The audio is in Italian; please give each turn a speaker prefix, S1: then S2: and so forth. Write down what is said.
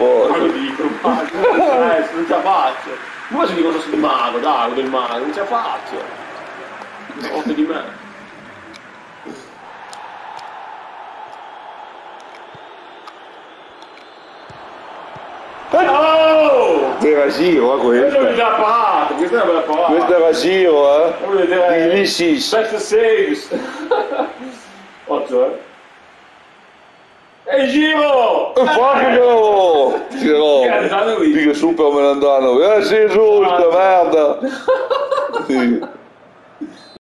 S1: Poi.
S2: Ma dico, ma eh, non ce la faccio. Ma se mi cosa sul mago, dai, del mago, non ce la faccio. Notte di me. Oh!
S1: Era giro, eh,
S2: Questa è una
S1: questo.
S2: bella parata, questa è una bella parata.
S1: Questo era giro, eh.
S2: Voglio vedere
S1: Di.
S2: Best saves. Occhio, eh. E giro!
S1: Fallo!
S2: andando qui.
S1: Dico Superman andando. Eh sì, giusto, ah, merda.